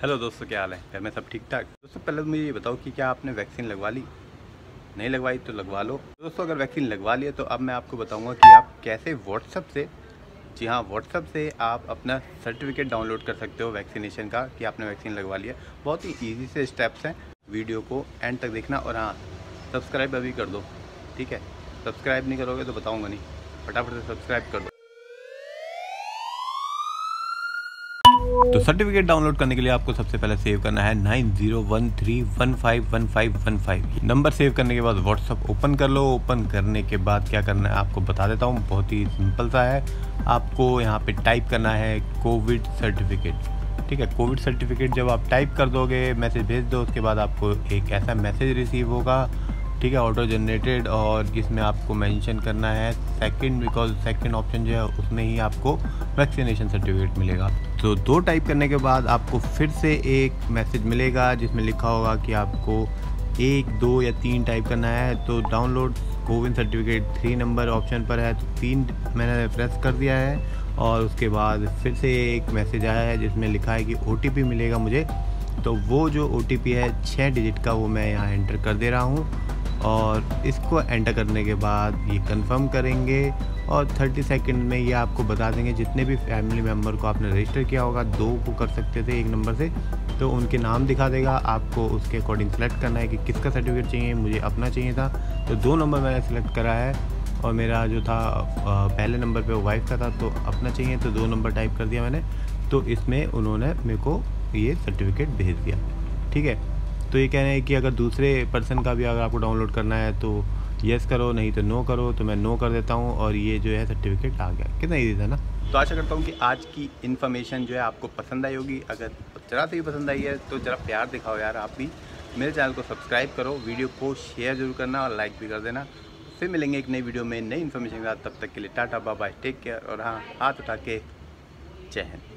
Hello दोस्तों, क्या हाल है? घर में सब ठीक ठाक दोस्तों, पहले तो मुझे ये बताओ कि क्या आपने वैक्सीन लगवा ली? नहीं लगवाई तो लगवा लो। दोस्तों, अगर वैक्सीन लगवा लिया तो अब मैं आपको बताऊँगा कि आप कैसे व्हाट्सअप से, जी हाँ व्हाट्सअप से आप अपना सर्टिफिकेट डाउनलोड कर सकते हो वैक्सीनेशन का कि आपने वैक्सीन लगवा लिया बहुत ही ईजी से स्टेप्स हैं वीडियो को एंड तक देखना और हाँ सब्सक्राइब अभी कर दो, ठीक है? सब्सक्राइब नहीं करोगे तो बताऊँगा नहीं। फटाफट से सब्सक्राइब कर दो। तो सर्टिफिकेट डाउनलोड करने के लिए आपको सबसे पहले सेव करना है nine zero one three one five one five one five. Number save करने के बाद व्हाट्सअप ओपन कर लो। ओपन करने के बाद क्या करना है, आपको बता देता हूँ, बहुत ही सिंपल सा है। आपको यहाँ पे टाइप करना है कोविड सर्टिफिकेट। ठीक है, कोविड सर्टिफिकेट जब आप टाइप कर दोगे, मैसेज भेज दो, उसके बाद आपको एक ऐसा मैसेज रिसीव होगा। ठीक है ऑटो जनरेटेड और इसमें आपको मेंशन करना है सेकंड बिकॉज़ सेकंड ऑप्शन जो है, उसमें ही आपको वैक्सीनेशन सर्टिफिकेट मिलेगा। तो दो टाइप करने के बाद आपको फिर से एक मैसेज मिलेगा, जिसमें लिखा होगा कि आपको एक, दो या तीन टाइप करना है। तो download CoWIN certificate three number option पर है। तो तीन मैंने प्रेस कर दिया है और उसके बाद फिर से एक मैसेज आया है, जिसमें लिखा है कि ओटीपी मिलेगा मुझे। तो वो जो ओटीपी है छः डिजिट का वो मैं यहाँ एंटर कर दे रहा हूँ। और इसको एंटर करने के बाद ये कंफर्म करेंगे और 30 सेकंड में ये आपको बता देंगे, जितने भी फैमिली मेंबर को आपने रजिस्टर किया होगा, दो को कर सकते थे एक नंबर से तो उनके नाम दिखा देगा, आपको उसके अकॉर्डिंग सेलेक्ट करना है कि किसका सर्टिफिकेट चाहिए, मुझे अपना चाहिए था तो दो नंबर मैंने सेलेक्ट करा है, और मेरा जो था पहले नंबर पे वाइफ का था तो अपना चाहिए तो दो नंबर टाइप कर दिया मैंने तो इसमें उन्होंने मेरे को ये सर्टिफिकेट भेज दिया, ठीक है? तो ये कह रहे हैं कि अगर दूसरे पर्सन का भी अगर आपको डाउनलोड करना है तो येस करो, नहीं तो नो करो तो मैं नो कर देता हूँ और ये जो है सर्टिफिकेट आ गया। कितना ईजी था ना? तो आशा करता हूँ कि आज की इन्फॉर्मेशन जो है आपको पसंद आई होगी। अगर ज़रा से भी पसंद आई है तो ज़रा प्यार दिखाओ यार आप भी। मेरे चैनल को सब्सक्राइब करो वीडियो को शेयर ज़रूर करना और लाइक भी कर देना। फिर मिलेंगे एक नई वीडियो में नई इन्फॉर्मेशन के साथ। तब तक के लिए टाटा बाबा टेक केयर और हाँ हाथ उठा के जय हिंद।